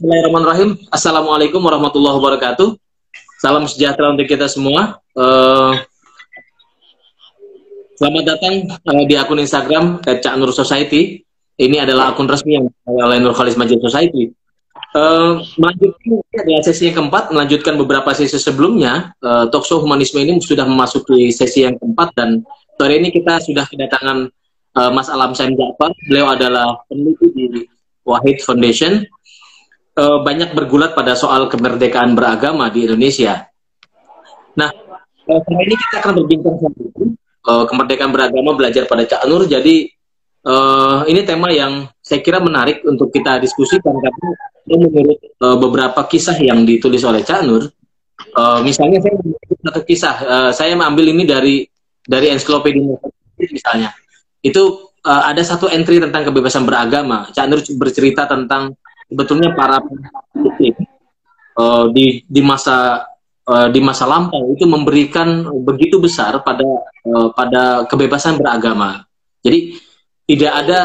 Bismillahirrahmanirrahim. Assalamualaikum warahmatullahi wabarakatuh. Salam sejahtera untuk kita semua. Uh, selamat datang uh, di akun Instagram Cak Nur Society. Ini adalah akun resmi yang oleh Nur Khalis Majid Society. Uh, melanjutkan adalah sesi yang keempat, melanjutkan beberapa sesi sebelumnya. Uh, Talkshow Humanisme ini sudah memasuki sesi yang keempat dan sore ini kita sudah kedatangan uh, Mas Alam Saim Jafar. Beliau adalah peneliti di Wahid Foundation uh, banyak bergulat pada soal kemerdekaan beragama di Indonesia. Nah, uh, kali ini kita akan berbincang uh, kemerdekaan beragama belajar pada Cak Nur. Jadi uh, ini tema yang saya kira menarik untuk kita diskusikan karena menurut uh, beberapa kisah yang ditulis oleh Cak Nur, uh, misalnya saya satu kisah, uh, saya mengambil ini dari dari ensiklopedia misalnya, itu uh, ada satu entry tentang kebebasan beragama. Cak Nur bercerita tentang sebetulnya para uh, di di masa uh, di masa lampau itu memberikan begitu besar pada uh, pada kebebasan beragama. Jadi tidak ada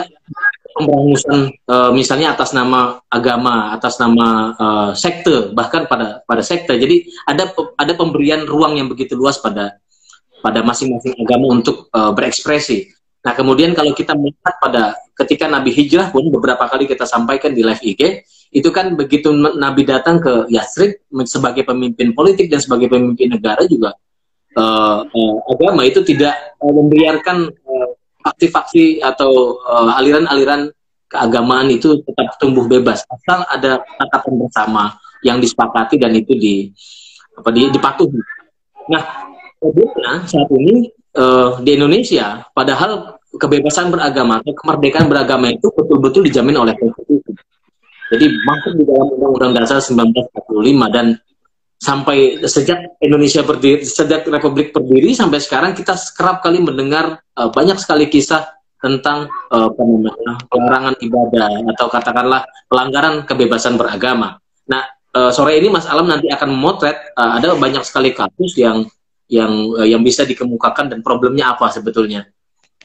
pemberangusan misalnya atas nama agama, atas nama uh, sekte, bahkan pada pada sekte. Jadi ada ada pemberian ruang yang begitu luas pada pada masing-masing agama untuk berekspresi. Nah, kemudian kalau kita melihat pada ketika Nabi hijrah pun beberapa kali kita sampaikan di live IG, itu kan begitu Nabi datang ke Yasrib sebagai pemimpin politik dan sebagai pemimpin negara juga uh, agama itu tidak uh, membiarkan uh, faksi-faksi atau aliran-aliran uh, keagamaan itu tetap tumbuh bebas asal ada tatapan bersama yang disepakati dan itu di apa di, dipatuhi. Nah, problemnya saat ini uh, di Indonesia, padahal kebebasan beragama atau kemerdekaan beragama itu betul-betul dijamin oleh konstitusi. Jadi masuk di dalam Undang-Undang Dasar 1945 dan sampai sejak Indonesia berdiri, sejak Republik berdiri sampai sekarang kita kerap kali mendengar uh, banyak sekali kisah tentang uh, pelarangan ibadah atau katakanlah pelanggaran kebebasan beragama. Nah, uh, sore ini Mas Alam nanti akan memotret uh, ada banyak sekali kasus yang yang uh, yang bisa dikemukakan dan problemnya apa sebetulnya.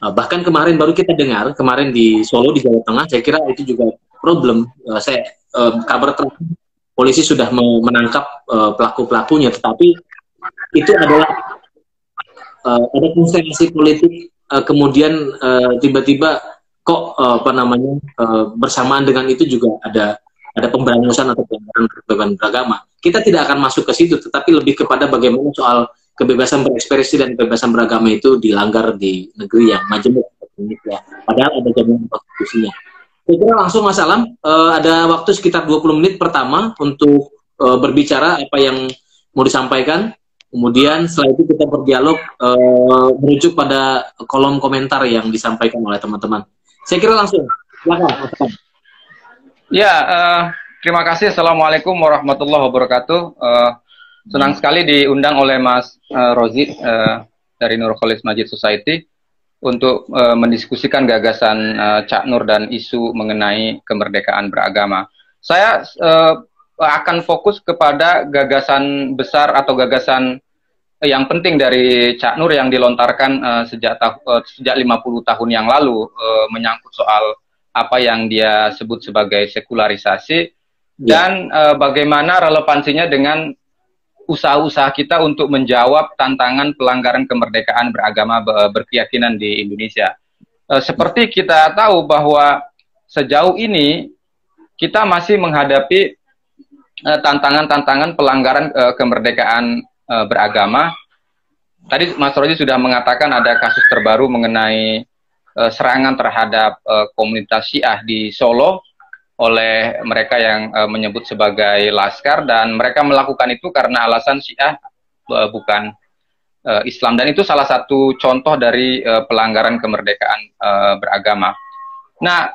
Uh, bahkan kemarin baru kita dengar kemarin di Solo di Jawa Tengah, saya kira itu juga problem. Uh, saya uh, kabar terakhir polisi sudah menangkap uh, pelaku pelakunya, tetapi itu adalah uh, ada konstelasi politik uh, kemudian tiba-tiba uh, kok uh, apa namanya uh, bersamaan dengan itu juga ada ada pemberangusan atau pelanggaran beragama. Kita tidak akan masuk ke situ, tetapi lebih kepada bagaimana soal kebebasan berekspresi dan kebebasan beragama itu dilanggar di negeri yang majemuk ya. Padahal ada jaminan konstitusinya. Saya kira langsung Mas Alam, uh, ada waktu sekitar 20 menit pertama untuk uh, berbicara apa yang mau disampaikan. Kemudian setelah itu kita berdialog uh, merujuk pada kolom komentar yang disampaikan oleh teman-teman. Saya kira langsung. Silakan. Ya, uh, terima kasih. Assalamualaikum warahmatullahi wabarakatuh. Uh, Senang sekali diundang oleh Mas uh, Rozi uh, dari Nurholis Majid Society untuk uh, mendiskusikan gagasan uh, Cak Nur dan isu mengenai kemerdekaan beragama. Saya uh, akan fokus kepada gagasan besar atau gagasan yang penting dari Cak Nur yang dilontarkan uh, sejak uh, sejak 50 tahun yang lalu uh, menyangkut soal apa yang dia sebut sebagai sekularisasi ya. dan uh, bagaimana relevansinya dengan usaha-usaha kita untuk menjawab tantangan pelanggaran kemerdekaan beragama berkeyakinan di Indonesia. E, seperti kita tahu bahwa sejauh ini kita masih menghadapi e, tantangan-tantangan pelanggaran e, kemerdekaan beragama. Tadi Mas Roji sudah mengatakan ada kasus terbaru mengenai serangan terhadap komunitas Syiah di Solo oleh mereka yang uh, menyebut sebagai laskar dan mereka melakukan itu karena alasan Syiah uh, bukan uh, Islam dan itu salah satu contoh dari uh, pelanggaran kemerdekaan uh, beragama. Nah,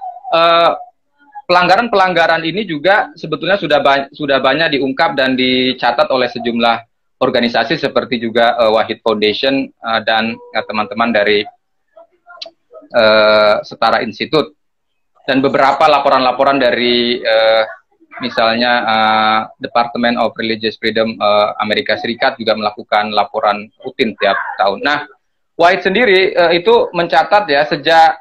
pelanggaran-pelanggaran ini juga sebetulnya sudah ba sudah banyak diungkap dan dicatat oleh sejumlah organisasi seperti juga uh, Wahid Foundation uh, dan teman-teman uh, dari uh, Setara Institute dan beberapa laporan-laporan dari uh, misalnya uh, Department of Religious Freedom uh, Amerika Serikat juga melakukan laporan rutin tiap tahun. Nah, White sendiri uh, itu mencatat ya sejak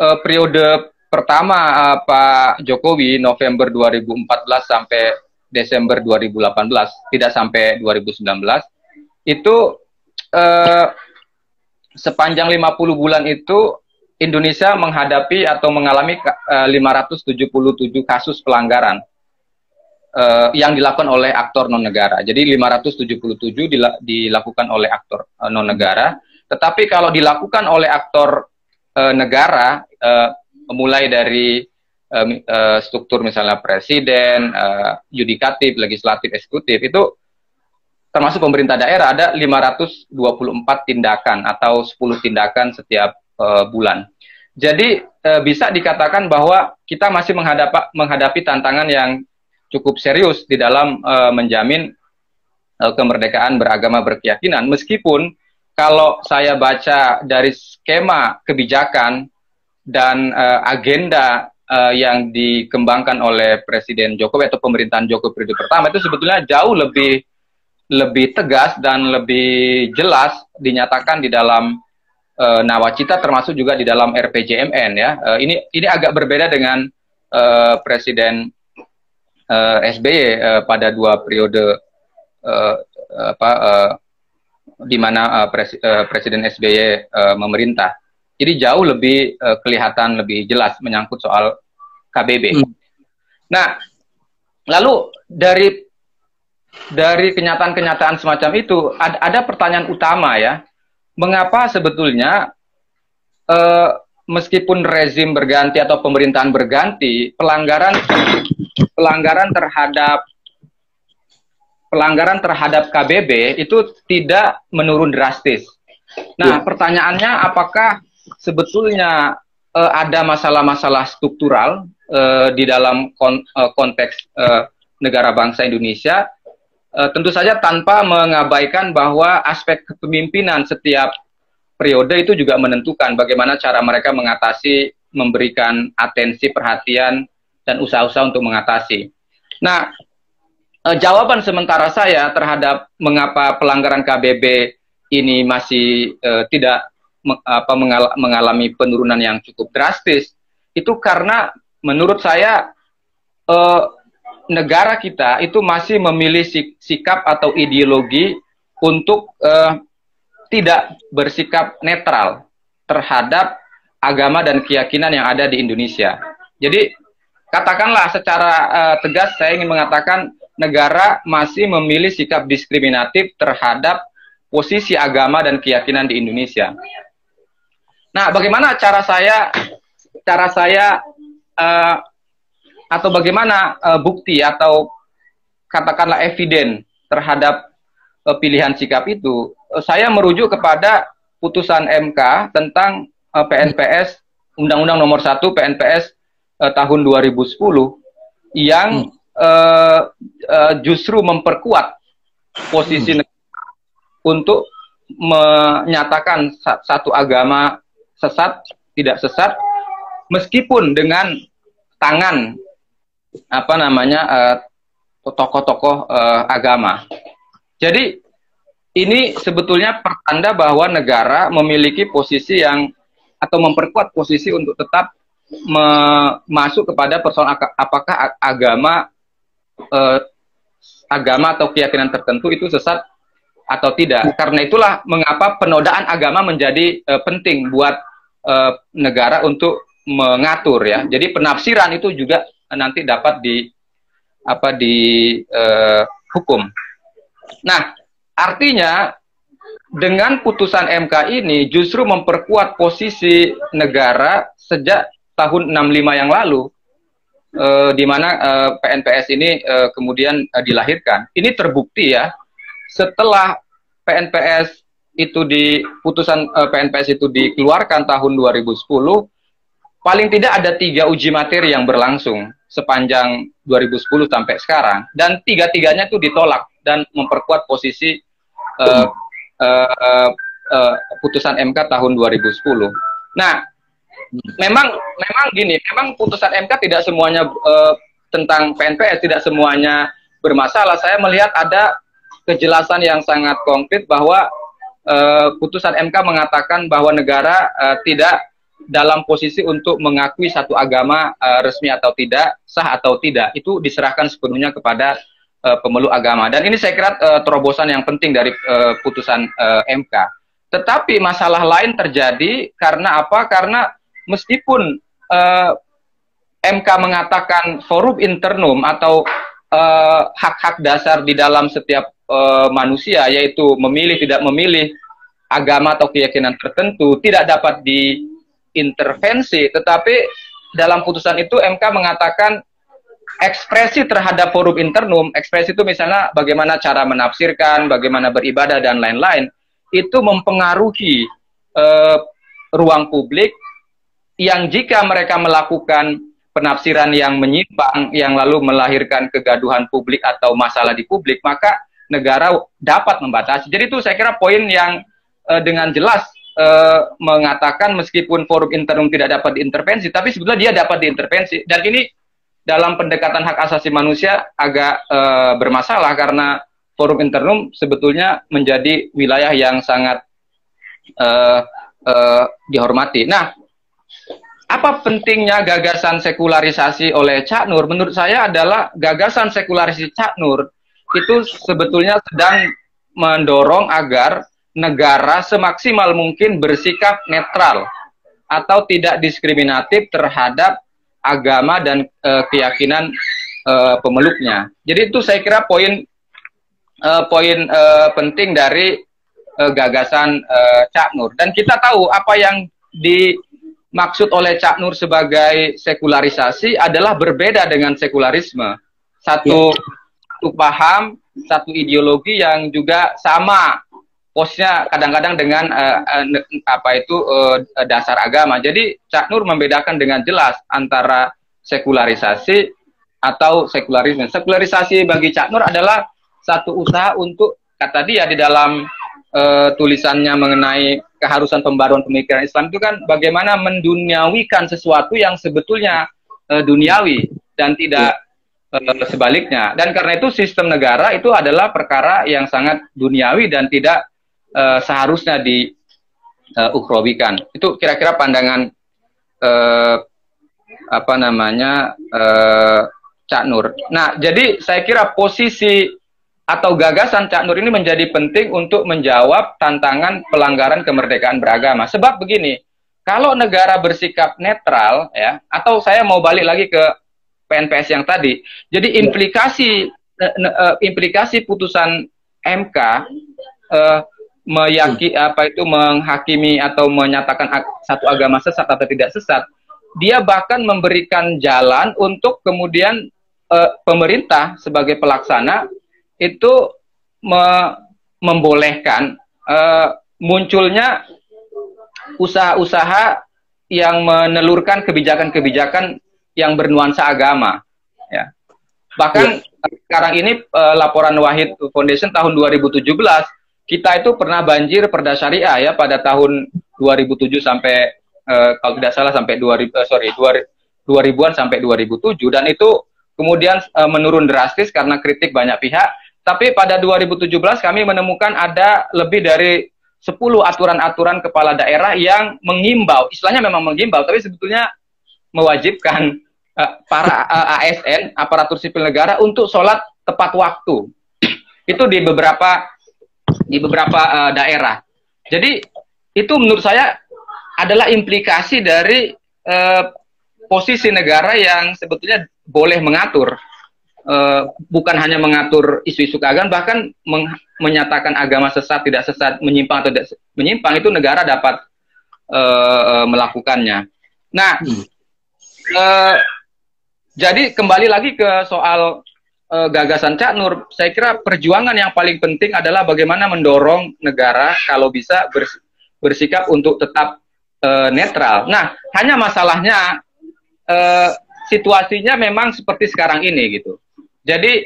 uh, periode pertama uh, Pak Jokowi November 2014 sampai Desember 2018 tidak sampai 2019 itu uh, sepanjang 50 bulan itu Indonesia menghadapi atau mengalami uh, 577 kasus pelanggaran uh, yang dilakukan oleh aktor non negara. Jadi 577 dilakukan oleh aktor uh, non negara, tetapi kalau dilakukan oleh aktor uh, negara uh, mulai dari uh, uh, struktur misalnya presiden, uh, yudikatif, legislatif, eksekutif itu termasuk pemerintah daerah ada 524 tindakan atau 10 tindakan setiap uh, bulan. Jadi uh, bisa dikatakan bahwa kita masih menghadapi, menghadapi tantangan yang cukup serius di dalam uh, menjamin uh, kemerdekaan beragama berkeyakinan meskipun kalau saya baca dari skema kebijakan dan uh, agenda uh, yang dikembangkan oleh Presiden Jokowi atau pemerintahan Jokowi periode pertama itu sebetulnya jauh lebih lebih tegas dan lebih jelas dinyatakan di dalam uh, nawacita termasuk juga di dalam RPJMN ya. Uh, ini ini agak berbeda dengan uh, Presiden uh, SBY uh, pada dua periode uh, apa uh, di mana uh, pres, uh, Presiden SBY uh, memerintah. Jadi jauh lebih uh, kelihatan lebih jelas menyangkut soal KBB. Hmm. Nah, lalu dari dari kenyataan-kenyataan semacam itu ada, ada pertanyaan utama ya, mengapa sebetulnya uh, meskipun rezim berganti atau pemerintahan berganti, pelanggaran pelanggaran terhadap pelanggaran terhadap KBB itu tidak menurun drastis. Nah, ya. pertanyaannya apakah sebetulnya uh, ada masalah-masalah struktural uh, di dalam kon uh, konteks uh, negara bangsa Indonesia, uh, tentu saja tanpa mengabaikan bahwa aspek kepemimpinan setiap periode itu juga menentukan bagaimana cara mereka mengatasi, memberikan atensi, perhatian, dan usaha-usaha untuk mengatasi. Nah, uh, jawaban sementara saya terhadap mengapa pelanggaran KBB ini masih uh, tidak apa mengal mengalami penurunan yang cukup drastis itu karena menurut saya eh, negara kita itu masih memilih sik sikap atau ideologi untuk eh, tidak bersikap netral terhadap agama dan keyakinan yang ada di Indonesia. Jadi katakanlah secara uh, tegas saya ingin mengatakan negara masih memilih sikap diskriminatif terhadap posisi agama dan keyakinan di Indonesia. Nah, bagaimana cara saya cara saya uh, atau bagaimana uh, bukti atau katakanlah eviden terhadap uh, pilihan sikap itu? Uh, saya merujuk kepada putusan MK tentang uh, PNPS Undang-Undang Nomor 1 PNPS uh, tahun 2010 yang hmm. uh, uh, justru memperkuat posisi hmm. untuk menyatakan satu agama sesat, tidak sesat, meskipun dengan tangan apa namanya eh, tokoh-tokoh uh, agama. Jadi ini sebetulnya pertanda bahwa negara memiliki posisi yang atau memperkuat posisi untuk tetap masuk kepada persoalan apakah agama uh, agama atau keyakinan tertentu itu sesat atau tidak. Karena itulah mengapa penodaan agama menjadi uh, penting buat uh, negara untuk mengatur ya. Jadi penafsiran itu juga nanti dapat di apa di uh, hukum. Nah, artinya dengan putusan MK ini justru memperkuat posisi negara sejak tahun 65 yang lalu uh, di mana uh, PNPS ini uh, kemudian uh, dilahirkan. Ini terbukti ya setelah PNPS itu di putusan uh, PNPS itu dikeluarkan tahun 2010, paling tidak ada tiga uji materi yang berlangsung sepanjang 2010 sampai sekarang, dan tiga-tiganya itu ditolak dan memperkuat posisi uh, uh, uh, uh, putusan MK tahun 2010. Nah, memang memang gini, memang putusan MK tidak semuanya uh, tentang PNPS tidak semuanya bermasalah. Saya melihat ada kejelasan yang sangat konkret bahwa uh, putusan MK mengatakan bahwa negara uh, tidak dalam posisi untuk mengakui satu agama uh, resmi atau tidak, sah atau tidak, itu diserahkan sepenuhnya kepada uh, pemeluk agama. Dan ini saya kira uh, terobosan yang penting dari uh, putusan uh, MK. Tetapi masalah lain terjadi karena apa? Karena meskipun uh, MK mengatakan forum internum atau hak-hak uh, dasar di dalam setiap uh, manusia, yaitu memilih tidak memilih agama atau keyakinan tertentu tidak dapat diintervensi, tetapi dalam putusan itu MK mengatakan ekspresi terhadap forum internum, ekspresi itu misalnya bagaimana cara menafsirkan, bagaimana beribadah dan lain-lain, itu mempengaruhi uh, ruang publik yang jika mereka melakukan penafsiran yang menyimpang, yang lalu melahirkan kegaduhan publik atau masalah di publik, maka negara dapat membatasi. Jadi itu saya kira poin yang uh, dengan jelas uh, mengatakan meskipun forum internum tidak dapat diintervensi, tapi sebetulnya dia dapat diintervensi. Dan ini dalam pendekatan hak asasi manusia agak uh, bermasalah karena forum internum sebetulnya menjadi wilayah yang sangat uh, uh, dihormati. Nah, apa pentingnya gagasan sekularisasi oleh Cak Nur? Menurut saya adalah gagasan sekularisasi Cak Nur itu sebetulnya sedang mendorong agar negara semaksimal mungkin bersikap netral atau tidak diskriminatif terhadap agama dan e, keyakinan e, pemeluknya. Jadi itu saya kira poin e, poin e, penting dari e, gagasan e, Cak Nur. Dan kita tahu apa yang dimaksud oleh Cak Nur sebagai sekularisasi adalah berbeda dengan sekularisme. Satu, ya. satu paham, satu ideologi yang juga sama posnya kadang-kadang dengan uh, apa itu uh, dasar agama. Jadi Cak Nur membedakan dengan jelas antara sekularisasi atau sekularisme. Sekularisasi bagi Cak Nur adalah satu usaha untuk kata dia di dalam uh, tulisannya mengenai keharusan pembaruan pemikiran Islam itu kan bagaimana menduniawikan sesuatu yang sebetulnya uh, duniawi dan tidak sebaliknya. Dan karena itu sistem negara itu adalah perkara yang sangat duniawi dan tidak uh, seharusnya di uh, ukhrawikan. Itu kira-kira pandangan uh, apa namanya uh, Cak Nur. Nah, jadi saya kira posisi atau gagasan Cak Nur ini menjadi penting untuk menjawab tantangan pelanggaran kemerdekaan beragama. Sebab begini, kalau negara bersikap netral ya, atau saya mau balik lagi ke PNPS yang tadi. Jadi implikasi implikasi putusan MK meyaki hmm. apa itu menghakimi atau menyatakan satu agama sesat atau tidak sesat, dia bahkan memberikan jalan untuk kemudian uh, pemerintah sebagai pelaksana itu me membolehkan uh, munculnya usaha-usaha yang menelurkan kebijakan-kebijakan yang bernuansa agama ya bahkan ya. sekarang ini uh, laporan Wahid Foundation tahun 2017 kita itu pernah banjir perda syariah ya pada tahun 2007 sampai uh, kalau tidak salah sampai 2000 uh, eh, sorry 2000-an sampai 2007 dan itu kemudian uh, menurun drastis karena kritik banyak pihak. Tapi pada 2017 kami menemukan ada lebih dari 10 aturan-aturan kepala daerah yang mengimbau, istilahnya memang mengimbau, tapi sebetulnya mewajibkan uh, para uh, ASN, aparatur sipil negara untuk sholat tepat waktu. Itu di beberapa di beberapa uh, daerah. Jadi itu menurut saya adalah implikasi dari uh, posisi negara yang sebetulnya boleh mengatur, uh, bukan hanya mengatur isu-isu keagamaan, bahkan menyatakan agama sesat tidak sesat, menyimpang atau tidak menyimpang itu negara dapat uh, melakukannya. Nah, hmm. uh, jadi kembali lagi ke soal uh, gagasan Cak Nur, saya kira perjuangan yang paling penting adalah bagaimana mendorong negara kalau bisa bers bersikap untuk tetap uh, netral. Nah, hanya masalahnya uh, situasinya memang seperti sekarang ini gitu. Jadi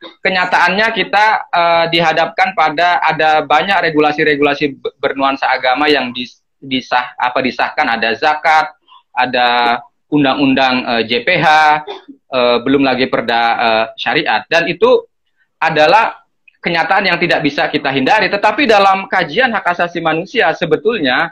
kenyataannya kita uh, dihadapkan pada ada banyak regulasi-regulasi bernuansa agama yang dis, disah apa disahkan ada zakat, ada undang-undang uh, JPH, uh, belum lagi perda uh, syariat dan itu adalah kenyataan yang tidak bisa kita hindari tetapi dalam kajian hak asasi manusia sebetulnya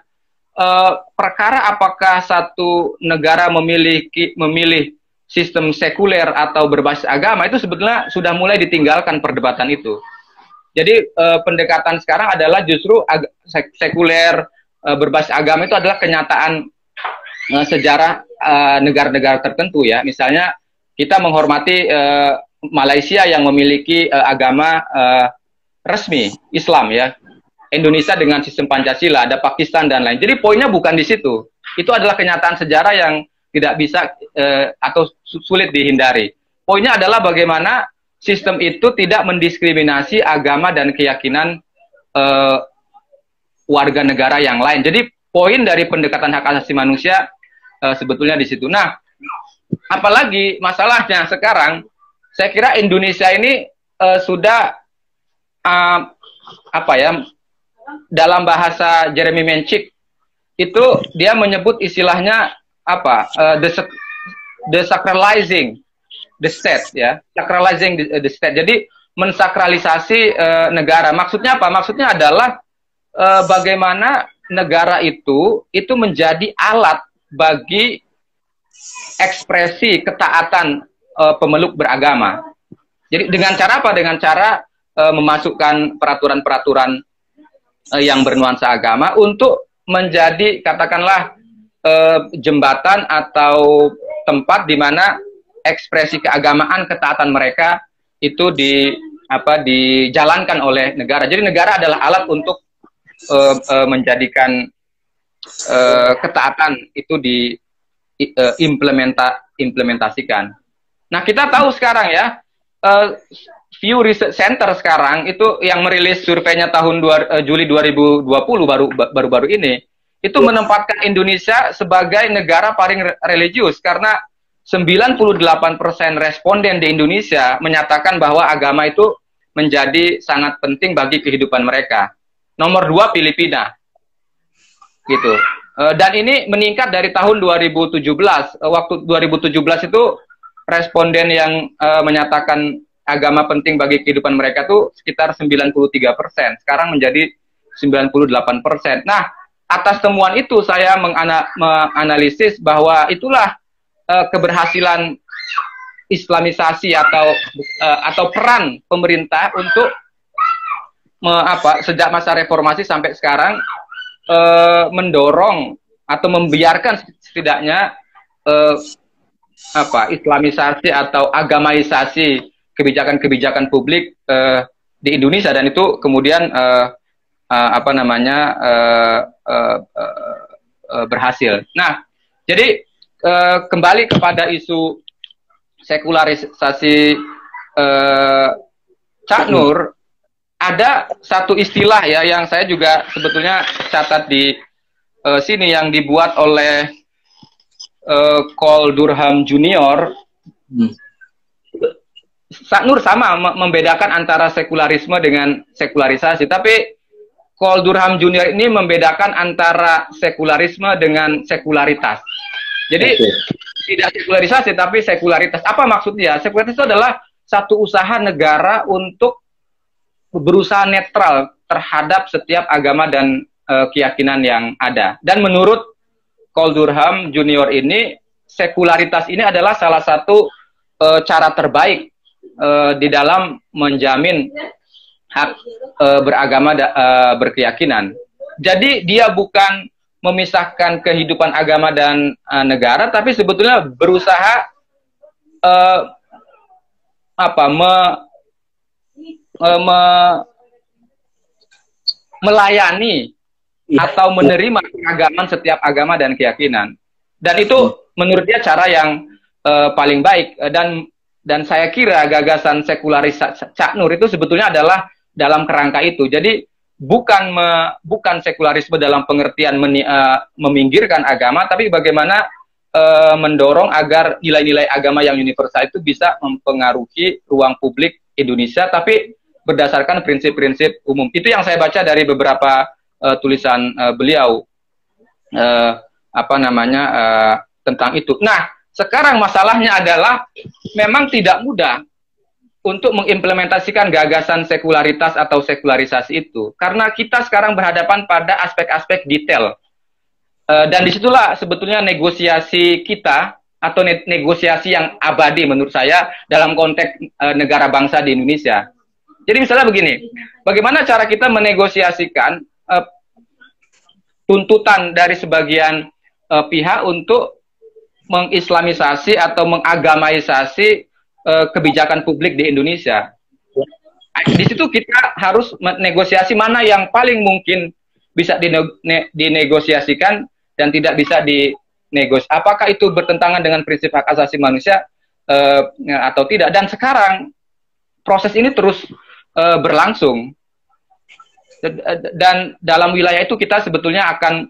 uh, perkara apakah satu negara memiliki memilih sistem sekuler atau berbasis agama itu sebetulnya sudah mulai ditinggalkan perdebatan itu. Jadi pendekatan sekarang adalah justru sekuler uh, berbasis agama itu adalah kenyataan sejarah negara-negara tertentu ya. Misalnya kita menghormati uh, Malaysia yang memiliki uh, agama uh, resmi Islam ya. Indonesia dengan sistem Pancasila, ada Pakistan dan lain. Jadi poinnya bukan di situ. Itu adalah kenyataan sejarah yang tidak bisa uh, atau sulit dihindari. Poinnya adalah bagaimana sistem itu tidak mendiskriminasi agama dan keyakinan uh, warga negara yang lain. Jadi poin dari pendekatan hak asasi manusia uh, sebetulnya di situ. Nah, apalagi masalahnya sekarang, saya kira Indonesia ini uh, sudah uh, apa ya dalam bahasa Jeremy Menchik itu dia menyebut istilahnya apa uh, the the sacralizing the state ya. Sacralizing the, the state. Jadi mensakralisasi uh, negara. Maksudnya apa? Maksudnya adalah uh, bagaimana negara itu itu menjadi alat bagi ekspresi ketaatan uh, pemeluk beragama jadi dengan cara apa dengan cara uh, memasukkan peraturan-peraturan uh, yang bernuansa agama untuk menjadi katakanlah uh, jembatan atau tempat di mana ekspresi keagamaan ketaatan mereka itu di apa dijalankan oleh negara. Jadi negara adalah alat untuk uh, uh, menjadikan uh, ketaatan itu di implementa implementasikan. Nah kita tahu sekarang ya uh, View Research Center sekarang itu yang merilis surveinya tahun dua, uh, Juli 2020 baru baru-baru ini itu menempatkan Indonesia sebagai negara paling religius karena 98% responden di Indonesia menyatakan bahwa agama itu menjadi sangat penting bagi kehidupan mereka. Nomor dua Filipina, gitu. E, dan ini meningkat dari tahun 2017. E, waktu 2017 itu responden yang e, menyatakan agama penting bagi kehidupan mereka tuh sekitar 93 persen. Sekarang menjadi 98 persen. Nah, atas temuan itu saya mengana menganalisis bahwa itulah uh, keberhasilan Islamisasi atau uh, atau peran pemerintah untuk apa sejak masa reformasi sampai sekarang uh, mendorong atau membiarkan setidaknya uh, apa Islamisasi atau agamaisasi kebijakan-kebijakan publik uh, di Indonesia dan itu kemudian apa namanya berhasil. Nah, jadi kembali kepada isu sekularisasi Cak Nur, ada satu istilah ya yang saya juga sebetulnya catat di uh, sini yang dibuat oleh uh, Kol Durham Junior. Hmm. Nur sama membedakan antara sekularisme dengan sekularisasi, tapi Kol Durham Junior ini membedakan antara sekularisme dengan sekularitas. Jadi okay. tidak sekularisasi tapi sekularitas. Apa maksudnya? Sekularitas itu adalah satu usaha negara untuk berusaha netral terhadap setiap agama dan uh, keyakinan yang ada. Dan menurut Kol Durham Junior ini, sekularitas ini adalah salah satu uh, cara terbaik uh, di dalam menjamin hak e, beragama da, e, berkeyakinan. Jadi dia bukan memisahkan kehidupan agama dan e, negara, tapi sebetulnya berusaha e, apa me, e, me, melayani ya. atau menerima keagamaan setiap agama dan keyakinan. Dan itu hmm. menurut dia cara yang uh, paling baik dan dan saya kira gagasan sekularis Cak Nur itu sebetulnya adalah dalam kerangka itu. Jadi bukan me, bukan sekularisme dalam pengertian meni, uh, meminggirkan agama, tapi bagaimana uh, mendorong agar nilai-nilai agama yang universal itu bisa mempengaruhi ruang publik Indonesia, tapi berdasarkan prinsip-prinsip umum. Itu yang saya baca dari beberapa uh, tulisan uh, beliau, uh, apa namanya uh, tentang itu. Nah, sekarang masalahnya adalah memang tidak mudah untuk mengimplementasikan gagasan sekularitas atau sekularisasi itu karena kita sekarang berhadapan pada aspek-aspek detail dan di situlah sebetulnya negosiasi kita atau ne negosiasi yang abadi menurut saya dalam konteks negara bangsa di Indonesia. Jadi misalnya begini, bagaimana cara kita menegosiasikan uh, tuntutan dari sebagian uh, pihak untuk mengislamisasi atau mengagamaisasi uh, kebijakan publik di Indonesia. Di situ kita harus negosiasi mana yang paling mungkin bisa dinegosiasikan dan tidak bisa dinegos. Apakah itu bertentangan dengan prinsip hak asasi manusia uh, atau tidak? Dan sekarang proses ini terus uh, berlangsung dan dalam wilayah itu kita sebetulnya akan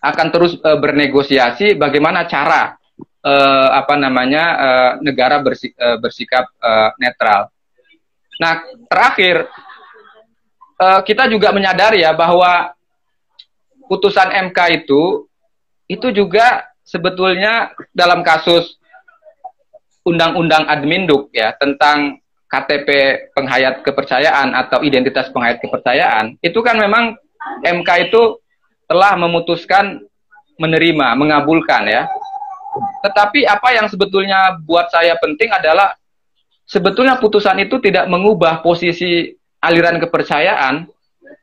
akan terus uh, bernegosiasi bagaimana cara uh, apa namanya uh, negara bersik, uh, bersikap uh, netral. Nah terakhir uh, kita juga menyadari ya bahwa putusan MK itu itu juga sebetulnya dalam kasus undang-undang adminduk ya tentang KTP penghayat kepercayaan atau identitas penghayat kepercayaan, itu kan memang MK itu telah memutuskan menerima, mengabulkan ya. Tetapi apa yang sebetulnya buat saya penting adalah sebetulnya putusan itu tidak mengubah posisi aliran kepercayaan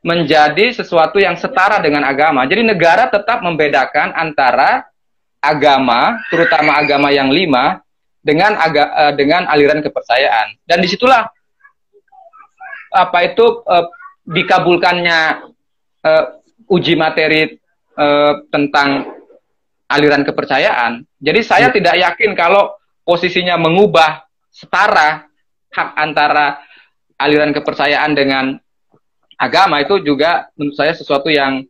menjadi sesuatu yang setara dengan agama. Jadi negara tetap membedakan antara agama, terutama agama yang lima, dengan aga, uh, dengan aliran kepercayaan. Dan di situlah apa itu uh, dikabulkannya uh, uji materi uh, tentang aliran kepercayaan. Jadi saya ya. tidak yakin kalau posisinya mengubah setara hak antara aliran kepercayaan dengan agama. Itu juga menurut saya sesuatu yang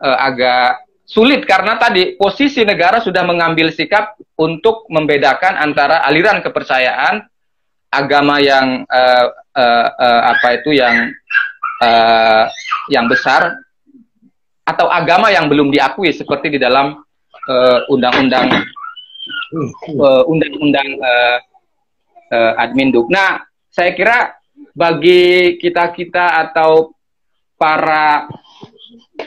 uh, agak sulit karena tadi posisi negara sudah mengambil sikap untuk membedakan antara aliran kepercayaan agama yang uh, uh, uh, apa itu yang uh, yang besar atau agama yang belum diakui seperti di dalam undang-undang uh, undang-undang uh, uh, adminduk. Nah, saya kira bagi kita kita atau para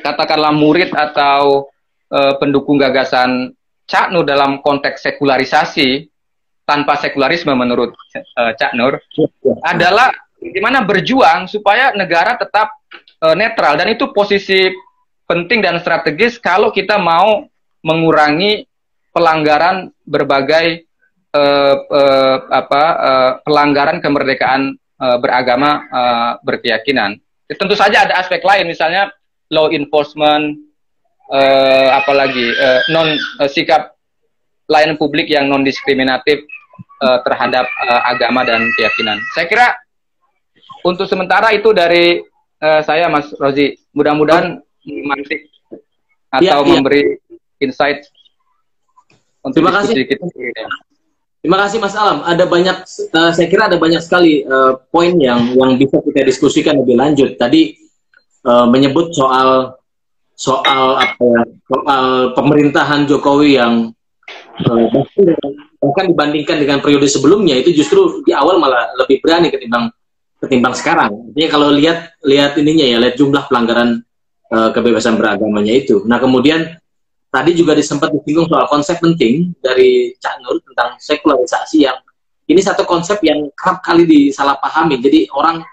katakanlah murid atau uh, pendukung gagasan Cak Nur dalam konteks sekularisasi tanpa sekularisme menurut uh, Cak Nur adalah bagaimana berjuang supaya negara tetap uh, netral dan itu posisi penting dan strategis kalau kita mau mengurangi pelanggaran berbagai uh, uh, apa uh, pelanggaran kemerdekaan uh, beragama uh, berkeyakinan. Tentu saja ada aspek lain misalnya law enforcement uh, apalagi uh, non uh, sikap layanan publik yang non diskriminatif uh, terhadap uh, agama dan keyakinan. Saya kira untuk sementara itu dari uh, saya Mas Rozi. Mudah-mudahan memantik atau ya, memberi insight untuk Terima kasih. kita. Terima kasih Mas Alam. Ada banyak, uh, saya kira ada banyak sekali uh, poin yang yang bisa kita diskusikan lebih lanjut. Tadi uh, menyebut soal soal apa ya soal pemerintahan Jokowi yang uh, bahkan dibandingkan dengan periode sebelumnya itu justru di awal malah lebih berani ketimbang ketimbang sekarang. Jadi kalau lihat lihat ininya ya lihat jumlah pelanggaran uh, kebebasan beragamanya itu. Nah kemudian tadi juga disempat disinggung soal konsep penting dari Cak Nur tentang sekularisasi yang ini satu konsep yang kerap kali disalahpahami. Jadi orang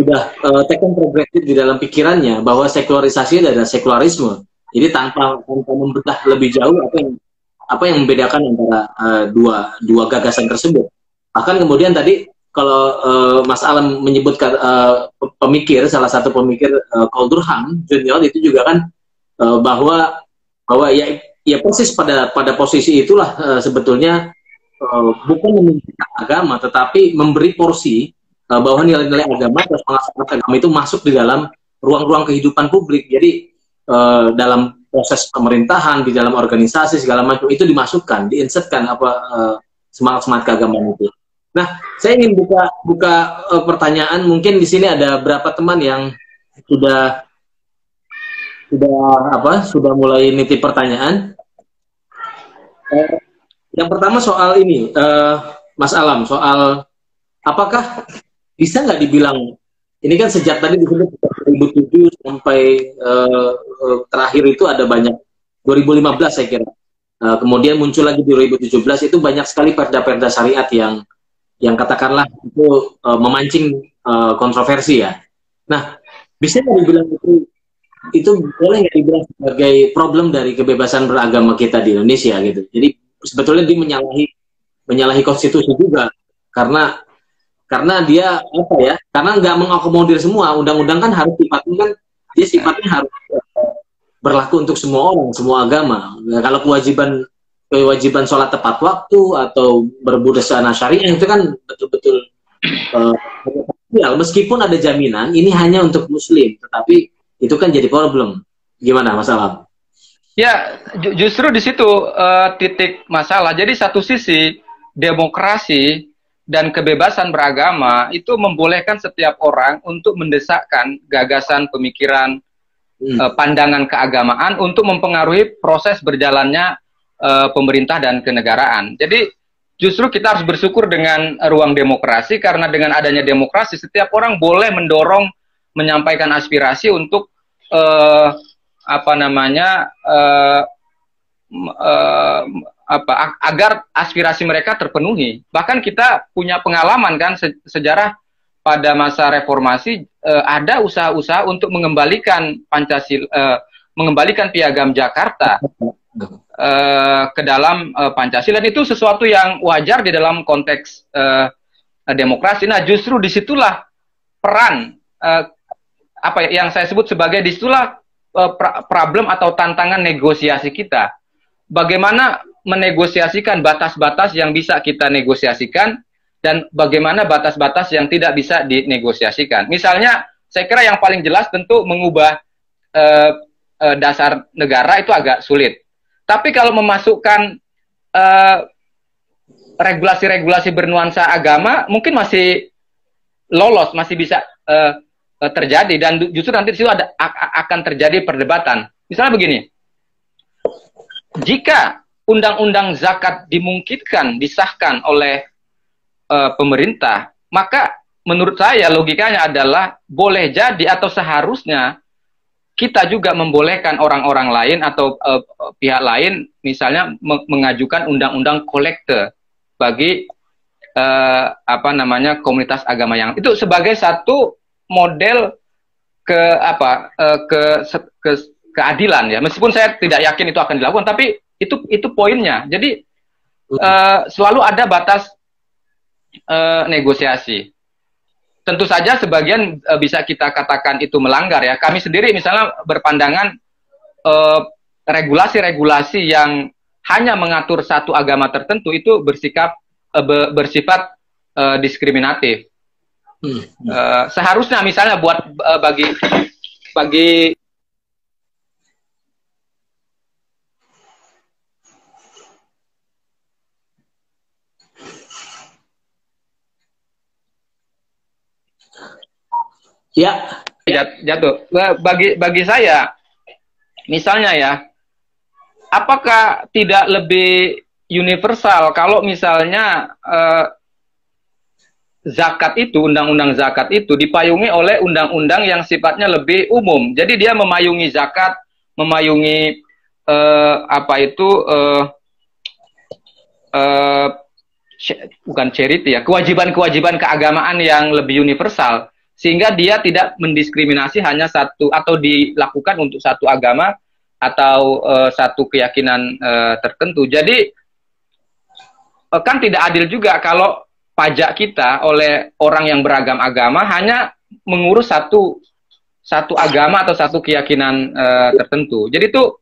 sudah uh, taken progresif di dalam pikirannya bahwa sekularisasi adalah sekularisme. Jadi tanpa tanpa membedah lebih jauh apa yang apa yang membedakan antara uh, dua dua gagasan tersebut. Bahkan kemudian tadi kalau uh, Mas Alam menyebutkan uh, pemikir salah satu pemikir uh, Koldurham Junior itu juga kan uh, bahwa bahwa ya ya persis pada pada posisi itulah uh, sebetulnya uh, bukan memiliki agama tetapi memberi porsi bahwa nilai-nilai agama atau semangat agama itu masuk di dalam ruang-ruang kehidupan publik. Jadi uh, dalam proses pemerintahan, di dalam organisasi segala macam itu dimasukkan, diinsertkan apa uh, semangat-semangat keagamaan itu. Nah, saya ingin buka buka pertanyaan. Mungkin di sini ada berapa teman yang sudah sudah apa sudah mulai nitip pertanyaan. Yang pertama soal ini, Mas Alam, soal apakah bisa nggak dibilang ini kan sejak tadi disebut 2007 sampai uh, terakhir itu ada banyak 2015 saya kira. Uh, kemudian muncul lagi di 2017 itu banyak sekali perda-perda syariat yang yang katakanlah itu uh, memancing uh, kontroversi ya. Nah, bisa nggak dibilang itu itu boleh nggak dibilang sebagai problem dari kebebasan beragama kita di Indonesia gitu. Jadi sebetulnya dia menyalahi menyalahi konstitusi juga karena karena dia apa ya? Karena nggak mengakomodir semua. Undang-undang kan harus sifatnya kan dia sifatnya harus berlaku untuk semua orang, semua agama. Nah, kalau kewajiban kewajiban sholat tepat waktu atau berbudaya syariah itu kan betul-betul uh, meskipun ada jaminan ini hanya untuk muslim tetapi itu kan jadi problem gimana masalah ya ju justru di situ uh, titik masalah jadi satu sisi demokrasi dan kebebasan beragama itu membolehkan setiap orang untuk mendesakkan gagasan pemikiran hmm. uh, pandangan keagamaan untuk mempengaruhi proses berjalannya uh, pemerintah dan kenegaraan. Jadi justru kita harus bersyukur dengan ruang demokrasi karena dengan adanya demokrasi setiap orang boleh mendorong menyampaikan aspirasi untuk uh, apa namanya uh, uh, apa agar aspirasi mereka terpenuhi. Bahkan kita punya pengalaman kan se sejarah pada masa reformasi uh, ada usaha-usaha untuk mengembalikan Pancasila uh, mengembalikan piagam Jakarta uh, ke dalam uh, Pancasila dan itu sesuatu yang wajar di dalam konteks uh, demokrasi. Nah, justru di situlah peran uh, apa ya, yang saya sebut sebagai di situlah uh, problem atau tantangan negosiasi kita. Bagaimana menegosiasikan batas-batas yang bisa kita negosiasikan dan bagaimana batas-batas yang tidak bisa dinegosiasikan. Misalnya, saya kira yang paling jelas tentu mengubah uh, uh, dasar negara itu agak sulit. Tapi kalau memasukkan uh, regulasi-regulasi bernuansa agama, mungkin masih lolos, masih bisa uh, terjadi dan justru nanti situ ada akan terjadi perdebatan. Misalnya begini, jika undang-undang zakat dimungkinkan disahkan oleh uh, pemerintah, maka menurut saya logikanya adalah boleh jadi atau seharusnya kita juga membolehkan orang-orang lain atau uh, pihak lain misalnya mengajukan undang-undang kolekte bagi uh, apa namanya komunitas agama yang itu sebagai satu model ke apa uh, ke, ke keadilan ya. Meskipun saya tidak yakin itu akan dilakukan tapi itu itu poinnya jadi uh, selalu ada batas uh, negosiasi tentu saja sebagian e, bisa kita katakan itu melanggar ya. Kami sendiri misalnya berpandangan regulasi-regulasi yang hanya mengatur satu agama tertentu itu bersikap be, bersifat diskriminatif. Hmm. Seharusnya misalnya buat bagi bagi Ya. Jatuh. Bagi bagi saya, misalnya ya, apakah tidak lebih universal kalau misalnya eh, zakat itu, undang-undang zakat itu dipayungi oleh undang-undang yang sifatnya lebih umum. Jadi dia memayungi zakat, memayungi eh, apa itu eh, eh, bukan charity ya, kewajiban-kewajiban keagamaan yang lebih universal sehingga dia tidak mendiskriminasi hanya satu atau dilakukan untuk satu agama atau uh, satu keyakinan uh, tertentu. Jadi uh, kan tidak adil juga kalau pajak kita oleh orang yang beragam agama hanya mengurus satu satu agama atau satu keyakinan uh, tertentu. Jadi itu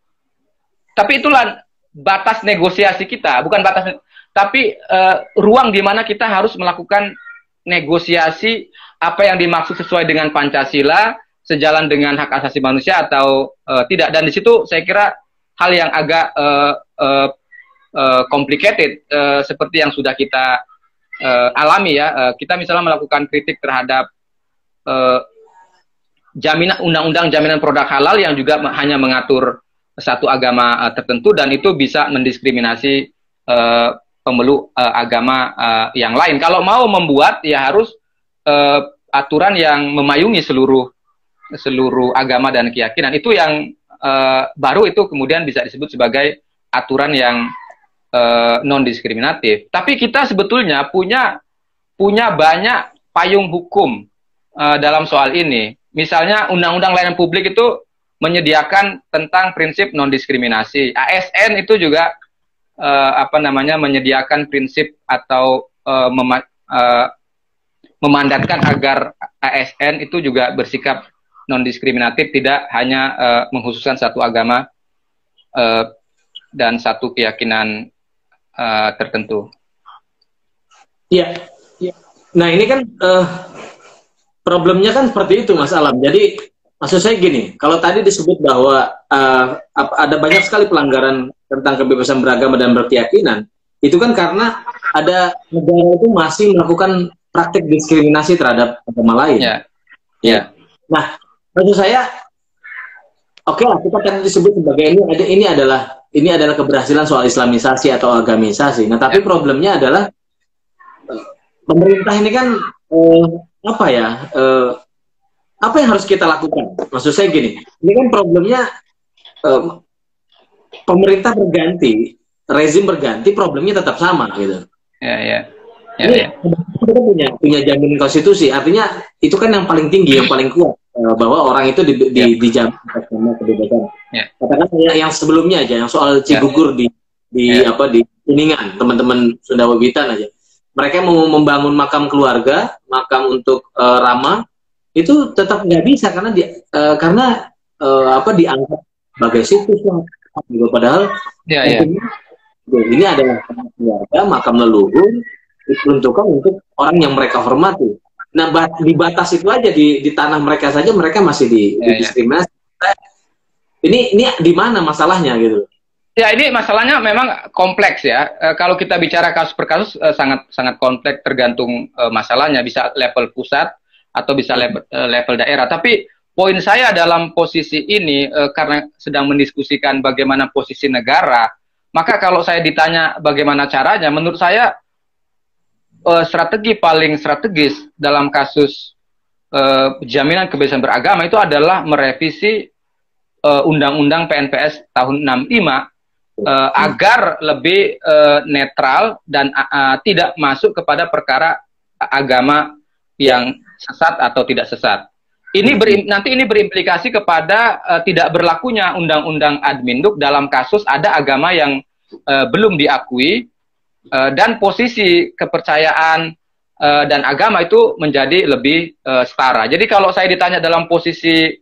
tapi itulah batas negosiasi kita, bukan batas tapi uh, ruang di mana kita harus melakukan negosiasi apa yang dimaksud sesuai dengan Pancasila, sejalan dengan hak asasi manusia atau uh, tidak. Dan di situ saya kira hal yang agak uh, uh, uh, complicated uh, seperti yang sudah kita uh, alami ya. Uh, kita misalnya melakukan kritik terhadap uh, jaminan undang-undang jaminan produk halal yang juga hanya mengatur satu agama uh, tertentu dan itu bisa mendiskriminasi uh, pemeluk uh, agama uh, yang lain. Kalau mau membuat ya harus uh, aturan yang memayungi seluruh seluruh agama dan keyakinan itu yang uh, baru itu kemudian bisa disebut sebagai aturan yang uh, non diskriminatif. Tapi kita sebetulnya punya punya banyak payung hukum uh, dalam soal ini. Misalnya undang-undang layanan publik itu menyediakan tentang prinsip non diskriminasi. ASN itu juga uh, apa namanya menyediakan prinsip atau uh, memandatkan agar ASN itu juga bersikap non diskriminatif tidak hanya uh, menghususkan satu agama uh, dan satu keyakinan uh, tertentu. Iya. Ya. Nah ini kan uh, problemnya kan seperti itu Mas Alam. Jadi maksud saya gini, kalau tadi disebut bahwa uh, ada banyak sekali pelanggaran tentang kebebasan beragama dan berkeyakinan, itu kan karena ada negara itu masih melakukan praktik diskriminasi terhadap agama lain. Ya. Ya. Nah, maksud saya oke okay lah kita kan disebut sebagai ini ada ini adalah ini adalah keberhasilan soal islamisasi atau agamisasi nah tapi ya. problemnya adalah pemerintah ini kan eh, apa ya eh, apa yang harus kita lakukan maksud saya gini ini kan problemnya eh, pemerintah berganti rezim berganti problemnya tetap sama gitu ya ya ya, ini, ya. kita punya punya jaminan konstitusi artinya itu kan yang paling tinggi yang paling kuat Eh, bahwa orang itu di, di, yeah. dijamin sama kebebasan. Yeah. Katakan yang, yang sebelumnya aja, yang soal Cigugur yeah. di di yeah. apa di Kuningan, teman-teman Sunda Wiwitan aja. Mereka mau membangun makam keluarga, makam untuk uh, Rama, itu tetap nggak bisa karena di, uh, karena uh, apa dianggap sebagai situs. Gitu. Padahal yeah. Ini, ini adalah keluarga, makam leluhur, diperuntukkan untuk orang yang mereka hormati Nah, di batas itu aja di, di tanah mereka saja mereka masih di, ya, diskriminasi. Ya. Ini ini di mana masalahnya gitu? Ya ini masalahnya memang kompleks ya. E, kalau kita bicara kasus per kasus e, sangat sangat kompleks tergantung e, masalahnya bisa level pusat atau bisa level, e, level daerah. Tapi poin saya dalam posisi ini e, karena sedang mendiskusikan bagaimana posisi negara, maka kalau saya ditanya bagaimana caranya, menurut saya uh, strategi paling strategis dalam kasus uh, jaminan kebebasan beragama itu adalah merevisi uh, Undang-Undang PNPS tahun 65 uh, agar lebih uh, netral dan uh, tidak masuk kepada perkara agama yang sesat atau tidak sesat. Ini berim, nanti ini berimplikasi kepada uh, tidak berlakunya Undang-Undang Adminduk dalam kasus ada agama yang uh, belum diakui uh, dan posisi kepercayaan uh, dan agama itu menjadi lebih uh, setara. Jadi kalau saya ditanya dalam posisi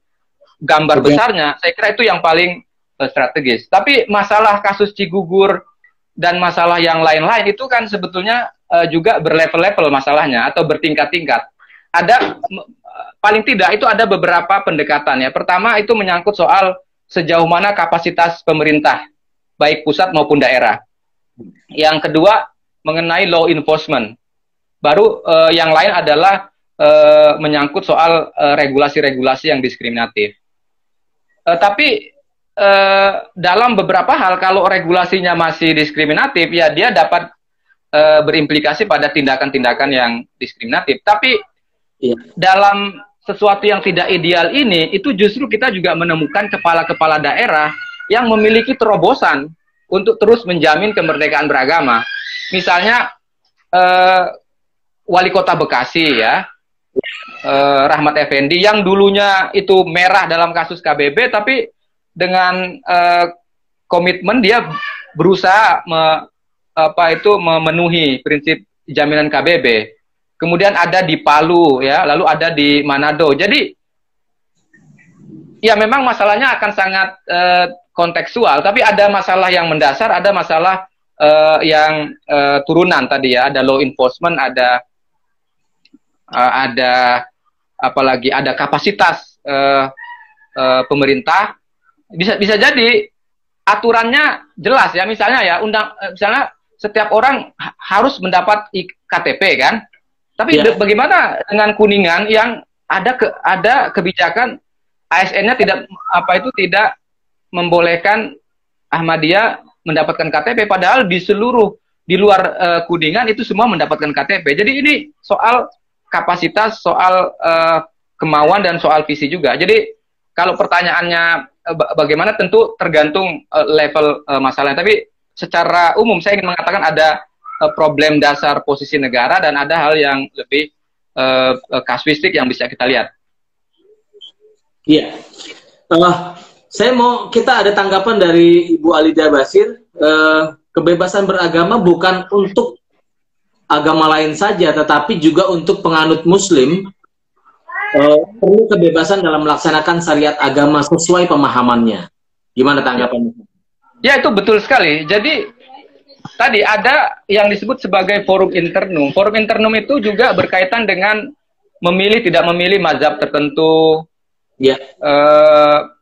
gambar okay. besarnya, saya kira itu yang paling uh, strategis. Tapi masalah kasus Cigugur dan masalah yang lain-lain itu kan sebetulnya uh, juga berlevel-level masalahnya atau bertingkat-tingkat. Ada paling tidak itu ada beberapa pendekatan ya. Pertama itu menyangkut soal sejauh mana kapasitas pemerintah baik pusat maupun daerah. Yang kedua mengenai law enforcement. Baru uh, yang lain adalah uh, menyangkut soal eh, regulasi-regulasi uh, yang diskriminatif. Uh, tapi uh, dalam beberapa hal kalau regulasinya masih diskriminatif ya dia dapat uh, berimplikasi pada tindakan-tindakan yang diskriminatif. Tapi iya. dalam sesuatu yang tidak ideal ini itu justru kita juga menemukan kepala-kepala daerah yang memiliki terobosan untuk terus menjamin kemerdekaan beragama. Misalnya eh, wali kota Bekasi ya, eh, Rahmat Effendi yang dulunya itu merah dalam kasus KBB, tapi dengan eh, komitmen dia berusaha me, apa itu memenuhi prinsip jaminan KBB. Kemudian ada di Palu ya, lalu ada di Manado. Jadi ya memang masalahnya akan sangat eh, kontekstual, tapi ada masalah yang mendasar, ada masalah uh, yang uh, turunan tadi ya, ada law enforcement, ada uh, ada apalagi ada kapasitas uh, uh, pemerintah. Bisa bisa jadi aturannya jelas ya, misalnya ya undang misalnya setiap orang harus mendapat KTP kan. Tapi ya. bagaimana dengan kuningan yang ada ke, ada kebijakan ASN-nya tidak apa itu tidak membolehkan Ahmadiyah mendapatkan KTP padahal di seluruh di luar uh, Kuningan itu semua mendapatkan KTP. Jadi ini soal kapasitas, soal uh, kemauan dan soal visi juga. Jadi kalau pertanyaannya bagaimana tentu tergantung uh, level uh, masalahnya. Tapi secara umum saya ingin mengatakan ada uh, problem dasar posisi negara dan ada hal yang lebih uh, kasuistik yang bisa kita lihat. Iya. Uh, saya mau kita ada tanggapan dari Ibu Alida Basir. Uh, kebebasan beragama bukan untuk agama lain saja, tetapi juga untuk penganut Muslim uh, perlu kebebasan dalam melaksanakan syariat agama sesuai pemahamannya. Gimana tanggapannya? Ya itu betul sekali. Jadi tadi ada yang disebut sebagai forum internum. Forum internum itu juga berkaitan dengan memilih tidak memilih mazhab tertentu. Ya. Uh,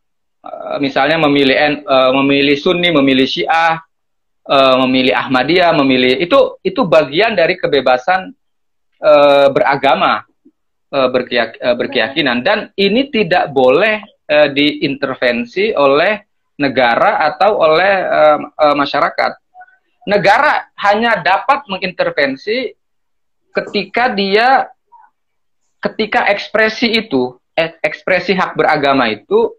misalnya memilih uh, memilih Sunni, memilih Syiah, uh, memilih Ahmadiyah, memilih itu itu bagian dari kebebasan beragama, berkeyak, berkeyakinan dan ini tidak boleh diintervensi oleh negara atau oleh masyarakat. Negara hanya dapat mengintervensi ketika dia ketika ekspresi itu ekspresi hak beragama itu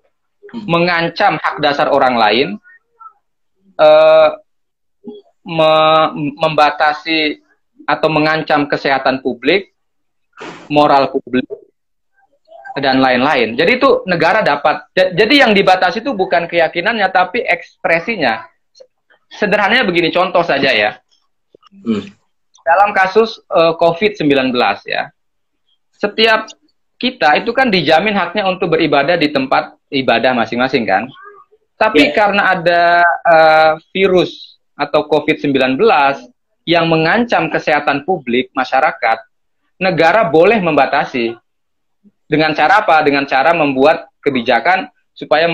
mengancam hak dasar orang lain uh, me membatasi atau mengancam kesehatan publik, moral publik, dan lain-lain. Jadi itu negara dapat. Jadi yang dibatasi itu bukan keyakinannya, tapi ekspresinya. Sederhananya begini, contoh saja ya. Hmm. Dalam kasus uh, eh, COVID-19 ya, setiap kita itu kan dijamin haknya untuk beribadah di tempat ibadah masing-masing kan. Tapi yeah. karena ada uh, virus atau COVID-19 yang mengancam kesehatan publik masyarakat, negara boleh membatasi. Dengan cara apa? Dengan cara membuat kebijakan supaya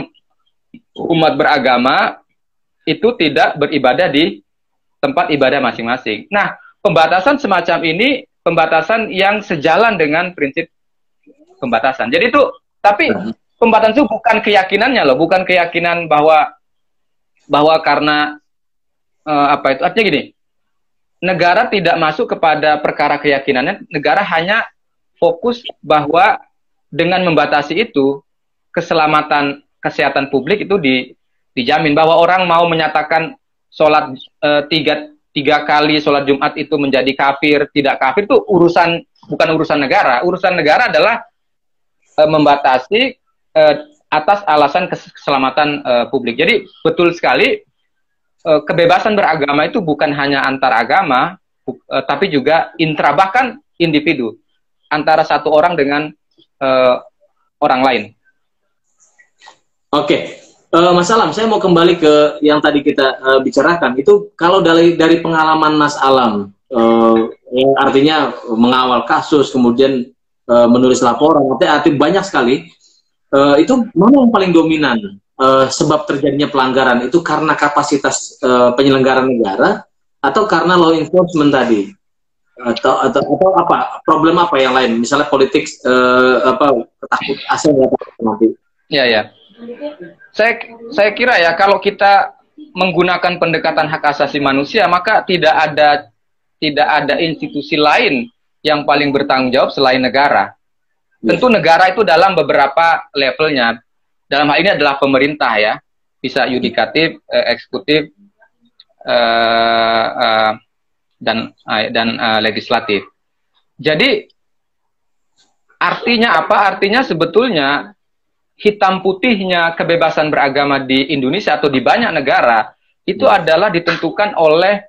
umat beragama itu tidak beribadah di tempat ibadah masing-masing. Nah, pembatasan semacam ini pembatasan yang sejalan dengan prinsip pembatasan. Jadi itu tapi pembatasan itu bukan keyakinannya loh, bukan keyakinan bahwa bahwa karena uh, apa itu artinya gini negara tidak masuk kepada perkara keyakinannya negara hanya fokus bahwa dengan membatasi itu keselamatan kesehatan publik itu di, dijamin bahwa orang mau menyatakan sholat uh, tiga tiga kali sholat Jumat itu menjadi kafir tidak kafir itu urusan bukan urusan negara. Urusan negara adalah uh, membatasi uh, atas alasan keselamatan uh, publik jadi betul sekali uh, kebebasan beragama itu bukan hanya antar agama, uh, tapi juga intra bahkan individu antara satu orang dengan uh, orang lain. Oke, okay. Mas Alam, saya mau kembali ke yang tadi kita uh, bicarakan. Itu kalau dari dari pengalaman Mas Alam, uh, artinya mengawal kasus, kemudian menulis laporan, artinya banyak sekali. Uh, itu mana yang paling dominan? uh, sebab terjadinya pelanggaran. Itu karena kapasitas uh, penyelenggara negara atau karena law enforcement tadi? Atau atau, atau apa? Problem apa yang lain? Misalnya politik uh, apa takut asal nanti. Ya ya saya saya kira ya kalau kita menggunakan pendekatan hak asasi manusia maka tidak ada tidak ada institusi lain yang paling bertanggung jawab selain negara tentu negara itu dalam beberapa levelnya. Dalam hal ini adalah pemerintah ya. Bisa yudikatif eh, eksekutif eh, eh, dan dan legislatif. Jadi artinya apa? Artinya sebetulnya hitam putihnya kebebasan beragama di Indonesia atau di banyak negara itu ya. adalah ditentukan oleh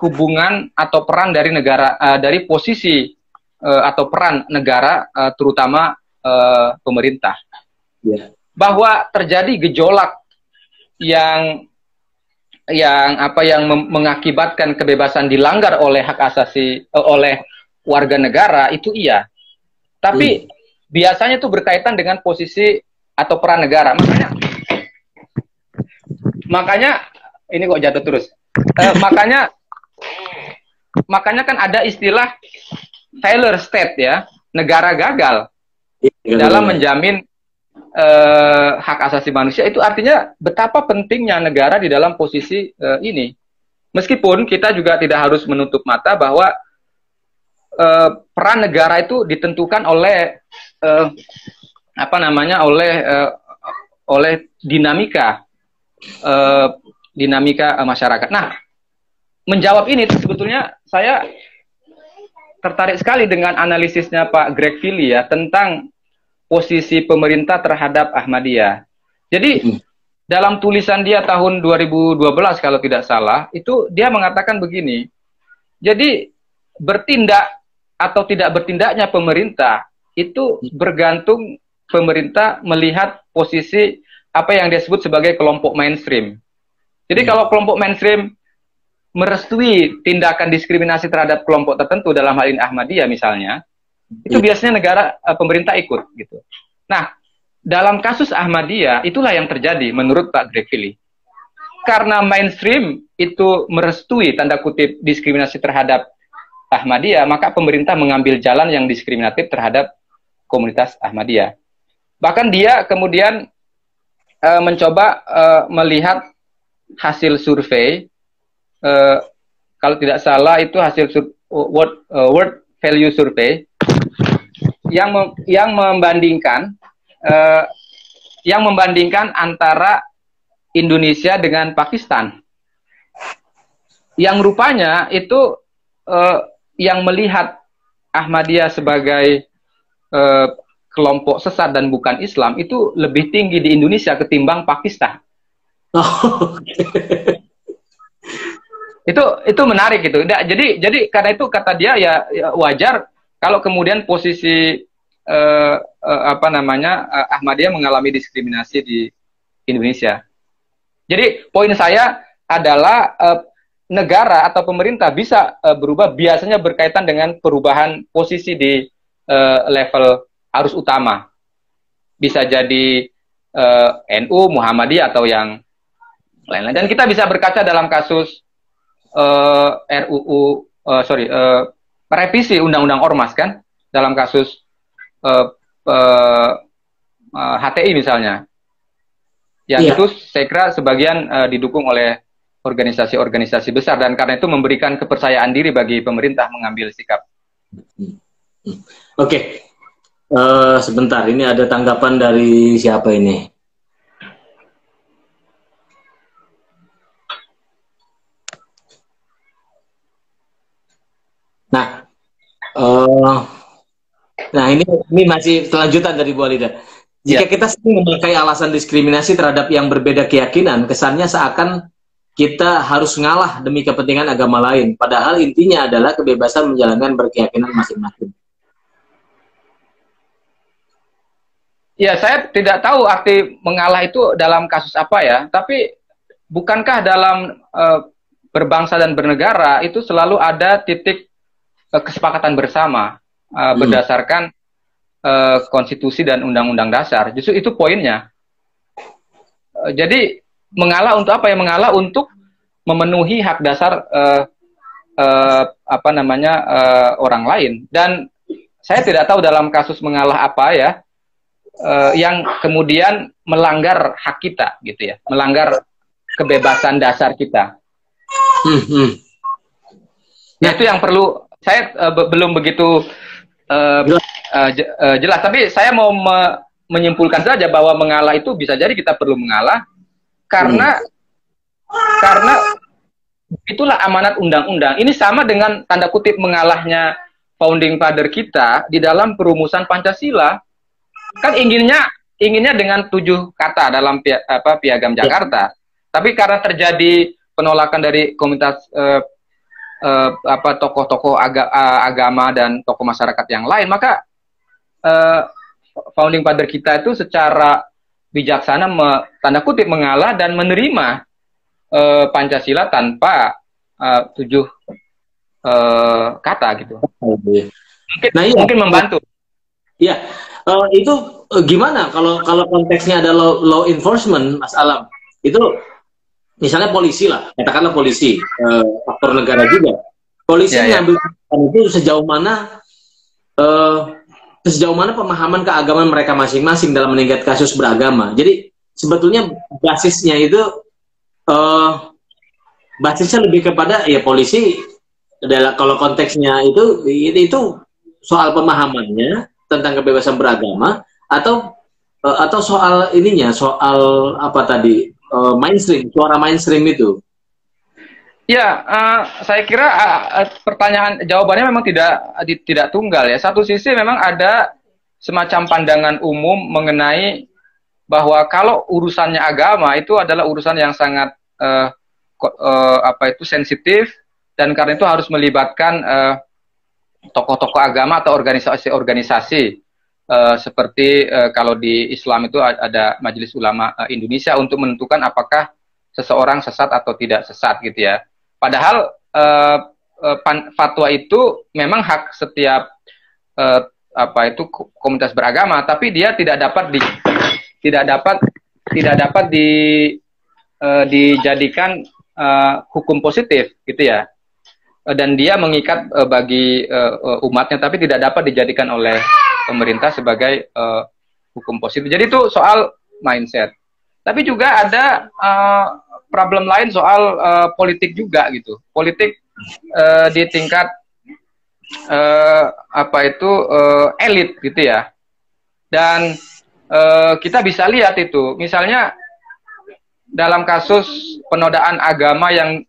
hubungan atau peran dari negara uh, dari posisi uh, atau peran negara uh, terutama uh, pemerintah. Yeah bahwa terjadi gejolak yang yang apa yang mengakibatkan kebebasan dilanggar oleh hak asasi uh, oleh warga negara itu iya. Tapi hmm. biasanya itu berkaitan dengan posisi atau peran negara. Makanya makanya ini kok jatuh terus. Uh, makanya makanya kan ada istilah failure state ya, negara gagal iya, dalam menjamin eh, hak asasi manusia itu artinya betapa pentingnya negara di dalam posisi eh, ini. Meskipun kita juga tidak harus menutup mata bahwa eh, peran negara itu ditentukan oleh eh, apa namanya oleh eh, oleh dinamika uh, dinamika uh, masyarakat. Nah, menjawab ini sebetulnya saya tertarik sekali dengan analisisnya Pak Greg Philly ya tentang posisi pemerintah terhadap Ahmadiyah. Jadi hmm. dalam tulisan dia tahun 2012 kalau tidak salah itu dia mengatakan begini. Jadi bertindak atau tidak bertindaknya pemerintah itu bergantung pemerintah melihat posisi apa yang disebut sebagai kelompok mainstream. Jadi hmm. kalau kelompok mainstream merestui tindakan diskriminasi terhadap kelompok tertentu dalam hal ini Ahmadiyah misalnya, itu iya. biasanya negara uh, pemerintah ikut gitu. Nah, dalam kasus Ahmadiyah itulah yang terjadi menurut Pak Greg Philly. Karena mainstream itu merestui tanda kutip diskriminasi terhadap Ahmadiyah, maka pemerintah mengambil jalan yang diskriminatif terhadap komunitas Ahmadiyah. Bahkan dia kemudian uh, mencoba uh, melihat hasil survei uh, kalau tidak salah itu hasil sur word, uh, word value survey yang mem yang membandingkan uh, yang membandingkan antara Indonesia dengan Pakistan. Yang rupanya itu uh, yang melihat Ahmadiyah sebagai uh, kelompok sesat dan bukan Islam itu lebih tinggi di Indonesia ketimbang Pakistan. Oh, itu itu menarik gitu. Nah, jadi jadi karena itu kata dia ya, ya wajar kalau kemudian posisi uh, uh, apa namanya uh, Ahmadiyah mengalami diskriminasi di Indonesia. Jadi poin saya adalah uh, negara atau pemerintah bisa uh, berubah biasanya berkaitan dengan perubahan posisi di uh, level arus utama. Bisa jadi uh, NU, Muhammadiyah atau yang lain-lain. Dan kita bisa berkaca dalam kasus uh, eh, RUU uh, eh, sorry uh, revisi Undang-Undang Ormas kan dalam kasus uh, uh, uh, HTI misalnya yang yeah. itu saya kira sebagian uh, didukung oleh organisasi-organisasi besar dan karena itu memberikan kepercayaan diri bagi pemerintah mengambil sikap. Oke, okay. uh, sebentar ini ada tanggapan dari siapa ini? Nah, uh, nah ini ini masih selanjutan dari Bu Alida. Jika ya. kita sering memakai alasan diskriminasi terhadap yang berbeda keyakinan, kesannya seakan kita harus ngalah demi kepentingan agama lain. Padahal intinya adalah kebebasan menjalankan berkeyakinan masing-masing. Ya, saya tidak tahu arti mengalah itu dalam kasus apa ya. Tapi bukankah dalam uh, berbangsa dan bernegara itu selalu ada titik kesepakatan bersama uh, hmm. berdasarkan uh, konstitusi dan undang-undang dasar. Justru itu poinnya. Uh, jadi mengalah untuk apa ya? Mengalah untuk memenuhi hak dasar uh, uh, apa namanya uh, orang lain. Dan saya tidak tahu dalam kasus mengalah apa ya uh, yang kemudian melanggar hak kita gitu ya, melanggar kebebasan dasar kita. Hmm, hmm. Nah, itu yang perlu saya uh, be belum begitu uh, uh, jelas, tapi saya mau me menyimpulkan saja bahwa mengalah itu bisa jadi kita perlu mengalah karena hmm. karena itulah amanat undang-undang. Ini sama dengan tanda kutip mengalahnya founding father kita di dalam perumusan Pancasila. Kan inginnya inginnya dengan tujuh kata dalam pi apa piagam. Jakarta. Ya. Tapi karena terjadi penolakan dari komunitas uh, uh, apa tokoh-tokoh aga, uh, agama dan tokoh masyarakat yang lain, maka uh, founding father kita itu secara bijaksana me, tanda kutip mengalah dan menerima uh, Pancasila tanpa uh, tujuh uh, kata gitu. Mungkin, nah, iya. mungkin membantu. Iya, uh, itu gimana kalau kalau konteksnya ada law, law enforcement, Mas Alam? Itu misalnya polisi lah, katakanlah polisi, uh, faktor negara juga. Polisi yeah, ya. mengambil yeah. itu sejauh mana uh, sejauh mana pemahaman keagamaan mereka masing-masing dalam meningkat kasus beragama. Jadi sebetulnya basisnya itu uh, basisnya lebih kepada ya polisi adalah kalau konteksnya itu itu soal pemahamannya tentang kebebasan beragama atau uh, atau soal ininya, soal apa tadi uh, mainstream, suara mainstream itu? Ya, uh, saya kira uh, pertanyaan jawabannya memang tidak di, tidak tunggal ya. Satu sisi memang ada semacam pandangan umum mengenai bahwa kalau urusannya agama itu adalah urusan yang sangat uh, uh, apa itu sensitif dan karena itu harus melibatkan tokoh-tokoh uh, agama atau organisasi-organisasi uh, seperti uh, kalau di Islam itu ada Majelis Ulama uh, Indonesia untuk menentukan apakah seseorang sesat atau tidak sesat gitu ya. Padahal uh, uh, fatwa itu memang hak setiap uh, apa itu komunitas beragama, tapi dia tidak dapat di tidak dapat tidak dapat di uh, dijadikan uh, hukum positif gitu ya. Uh, dan dia mengikat uh, bagi uh, umatnya, tapi tidak dapat dijadikan oleh pemerintah sebagai uh, hukum positif. Jadi itu soal mindset. Tapi juga ada uh, problem lain soal uh, politik juga gitu. Politik uh, di tingkat uh, apa itu uh, elit gitu ya. Dan uh, kita bisa lihat itu, misalnya dalam kasus penodaan agama yang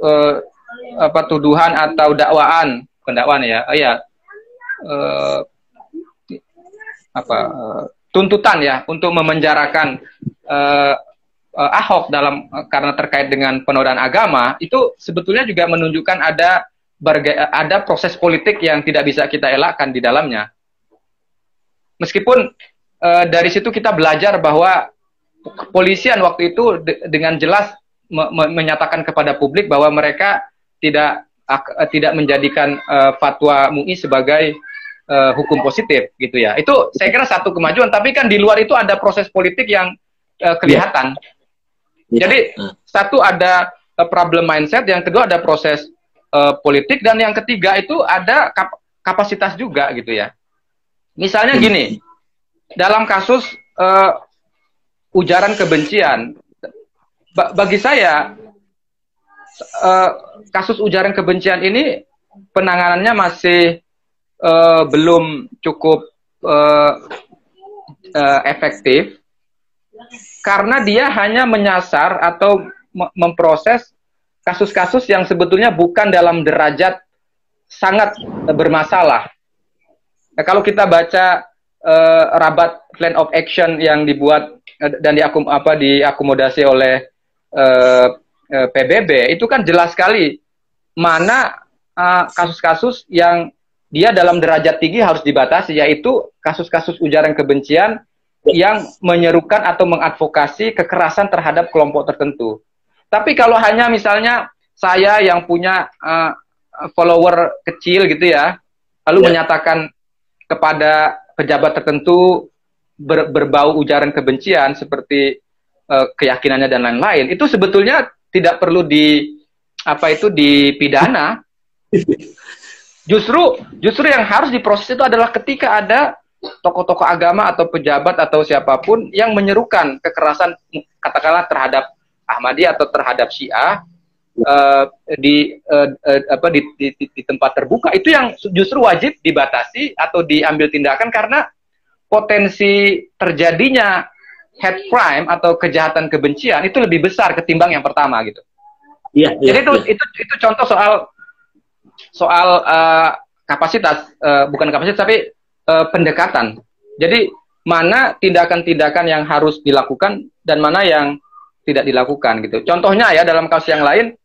uh, apa tuduhan atau dakwaan, pendakwaan ya, uh, ya uh, apa? Uh, tuntutan ya untuk memenjarakan uh, uh, Ahok dalam uh, karena terkait dengan penodaan agama itu sebetulnya juga menunjukkan ada berga, ada proses politik yang tidak bisa kita elakkan di dalamnya. Meskipun uh, dari situ kita belajar bahwa kepolisian waktu itu de dengan jelas me me menyatakan kepada publik bahwa mereka tidak uh, tidak menjadikan uh, fatwa MUI sebagai uh, hukum positif gitu ya. Itu saya kira satu kemajuan, tapi kan di luar itu ada proses politik yang uh, kelihatan. Yeah Ya. Jadi satu ada uh, problem mindset, yang kedua ada proses uh, politik, dan yang ketiga itu ada kap kapasitas juga gitu ya. Misalnya hmm. gini, dalam kasus uh, ujaran kebencian, ba bagi saya uh, kasus ujaran kebencian ini penanganannya masih uh, belum cukup uh, uh, efektif karena dia hanya menyasar atau memproses kasus-kasus yang sebetulnya bukan dalam derajat sangat bermasalah. Nah, kalau kita baca uh, rabat plan of action yang dibuat uh, dan diakum apa diakomodasi oleh uh, uh, PBB itu kan jelas sekali mana kasus-kasus uh, yang dia dalam derajat tinggi harus dibatasi yaitu kasus-kasus ujaran kebencian yang menyerukan atau mengadvokasi kekerasan terhadap kelompok tertentu. Tapi kalau hanya misalnya saya yang punya uh, follower kecil gitu ya, lalu ya. menyatakan kepada pejabat tertentu ber, berbau ujaran kebencian seperti uh, keyakinannya dan lain-lain, itu sebetulnya tidak perlu di apa itu dipidana. Justru justru yang harus diproses itu adalah ketika ada tokoh-tokoh agama atau pejabat atau siapa pun yang menyerukan kekerasan katakanlah terhadap Ahmadiyah atau terhadap Syiah uh, di uh, uh, apa di, di, di tempat terbuka itu yang justru wajib dibatasi atau diambil tindakan karena potensi terjadinya hate crime atau kejahatan kebencian itu lebih besar ketimbang yang pertama gitu. Iya. Yeah, Jadi itu yeah. itu itu contoh soal soal uh, kapasitas uh, bukan kapasitas tapi uh, pendekatan. Jadi mana tindakan-tindakan yang harus dilakukan dan mana yang tidak dilakukan gitu. Contohnya ya dalam kasus yang lain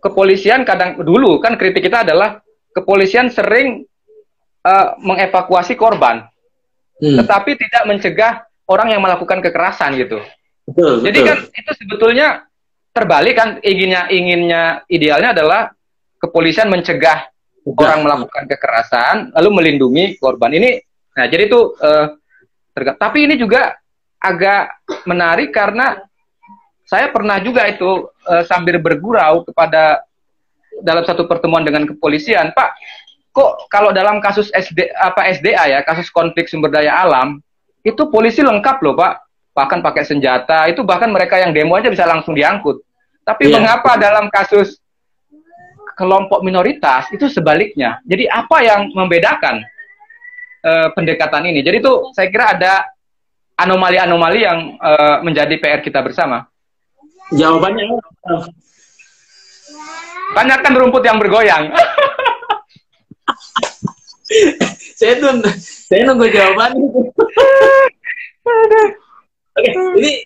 kepolisian kadang dulu kan kritik kita adalah kepolisian sering uh, mengevakuasi korban. Hmm. Tetapi tidak mencegah orang yang melakukan kekerasan gitu. Betul, Jadi betul. kan itu sebetulnya terbalik kan inginnya inginnya idealnya adalah kepolisian mencegah orang melakukan kekerasan lalu melindungi korban ini nah jadi itu uh, tapi ini juga agak menarik karena saya pernah juga itu uh, sambil bergurau kepada dalam satu pertemuan dengan kepolisian Pak kok kalau dalam kasus SD apa SDA ya kasus konflik sumber daya alam itu polisi lengkap loh Pak bahkan pakai senjata itu bahkan mereka yang demo aja bisa langsung diangkut tapi yeah. mengapa dalam kasus kelompok minoritas itu sebaliknya. Jadi apa yang membedakan? uh, pendekatan ini. Jadi itu saya kira ada anomali-anomali yang uh, menjadi PR kita bersama. Jawabannya Tanyakan rumput yang bergoyang. saya tuh saya nunggu jawaban. Oke, ini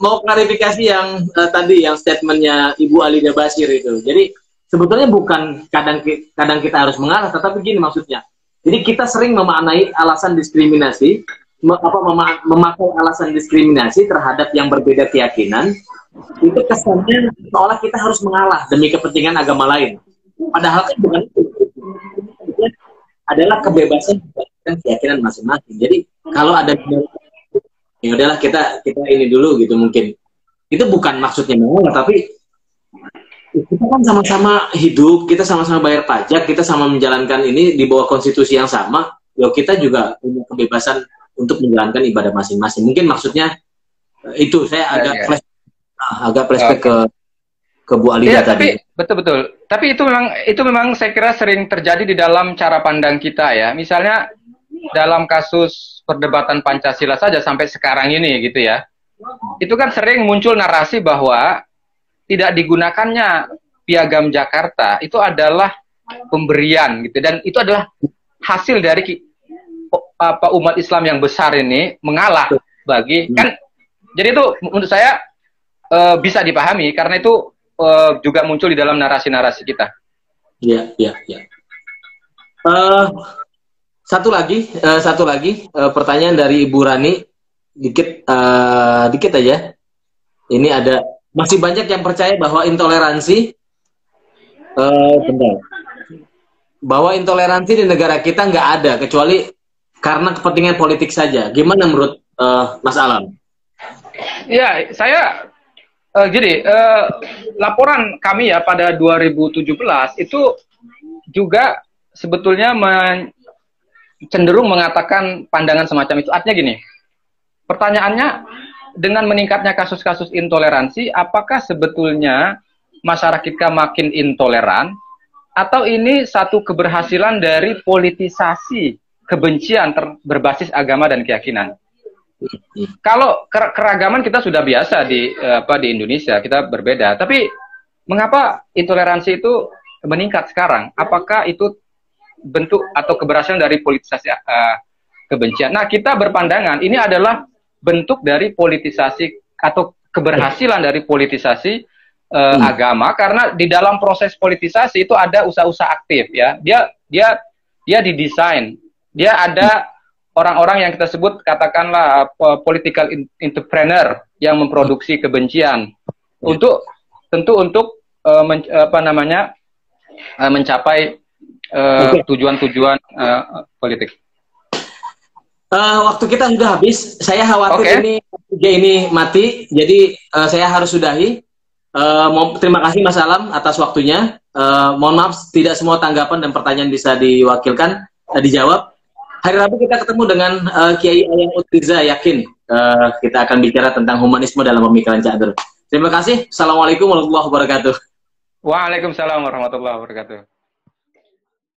mau klarifikasi yang uh, tadi yang statementnya Ibu Alida Basir itu. Jadi sebetulnya bukan kadang kadang kita harus mengalah, tetapi gini maksudnya. Jadi kita sering memaknai alasan diskriminasi, apa memakai alasan diskriminasi terhadap yang berbeda keyakinan itu kesannya seolah kita harus mengalah demi kepentingan agama lain. Padahal kan bukan itu. Adalah kebebasan keyakinan masing-masing. Jadi kalau ada ya udahlah kita kita ini dulu gitu mungkin. Itu bukan maksudnya mengalah tapi kita kan sama-sama hidup, kita sama-sama bayar pajak, kita sama menjalankan ini di bawah konstitusi yang sama. Ya kita juga punya kebebasan untuk menjalankan ibadah masing-masing. Mungkin maksudnya itu saya agak ya, ya. flash agak flashback ke ke Bu Alida ya, tadi. Tapi betul betul. Tapi itu memang itu memang saya kira sering terjadi di dalam cara pandang kita ya. Misalnya dalam kasus perdebatan Pancasila saja sampai sekarang ini gitu ya. Itu kan sering muncul narasi bahwa tidak digunakannya piagam Jakarta itu adalah pemberian gitu dan itu adalah hasil dari apa umat Islam yang besar ini mengalah bagi kan jadi itu menurut saya uh, bisa dipahami karena itu uh, juga muncul di dalam narasi-narasi kita. Iya, iya, iya. Uh, satu lagi, uh, satu lagi uh, pertanyaan dari Ibu Rani, dikit, uh, dikit aja. Ini ada masih banyak yang percaya bahwa intoleransi, uh, benar, bahwa intoleransi di negara kita nggak ada kecuali karena kepentingan politik saja. Gimana menurut uh, Mas Alam? Ya, saya Uh, jadi uh, laporan kami ya pada 2017 itu juga sebetulnya men cenderung mengatakan pandangan semacam itu. Artinya gini, pertanyaannya dengan meningkatnya kasus-kasus intoleransi, apakah sebetulnya masyarakat kita makin intoleran atau ini satu keberhasilan dari politisasi kebencian berbasis agama dan keyakinan? Kalau keragaman kita sudah biasa di eh, apa di Indonesia, kita berbeda. Tapi mengapa intoleransi itu meningkat sekarang? Apakah itu bentuk atau keberhasilan dari politisasi uh, kebencian? Nah, kita berpandangan ini adalah bentuk dari politisasi atau keberhasilan dari politisasi uh, hmm. agama karena di dalam proses politisasi itu ada usaha-usaha aktif ya. Dia dia dia didesain, dia ada orang-orang yang kita sebut katakanlah uh, political entrepreneur yang memproduksi kebencian untuk tentu untuk uh, men, apa namanya uh, mencapai tujuan-tujuan uh, uh, politik. Uh, waktu kita sudah habis. Saya khawatir okay. ini ini mati, jadi uh, saya harus sudahi. Uh, mau, terima kasih Mas Alam atas waktunya. Uh, mohon maaf tidak semua tanggapan dan pertanyaan bisa diwakilkan, uh, dijawab hari Rabu kita ketemu dengan uh, Kiai Ayang Utriza yakin uh, kita akan bicara tentang humanisme dalam pemikiran Catur. Terima kasih. Assalamualaikum warahmatullahi wabarakatuh. Waalaikumsalam warahmatullahi wabarakatuh.